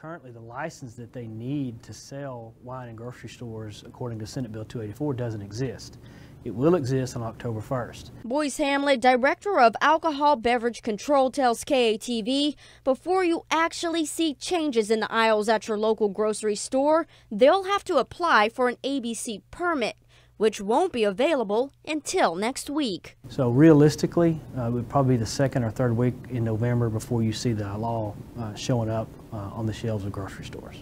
Currently, the license that they need to sell wine in grocery stores, according to Senate Bill 284, doesn't exist. It will exist on October 1st. Boyce Hamlet, director of alcohol beverage control, tells KATV before you actually see changes in the aisles at your local grocery store, they'll have to apply for an ABC permit which won't be available until next week. So realistically, uh, it would probably be the second or third week in November before you see the law uh, showing up uh, on the shelves of grocery stores.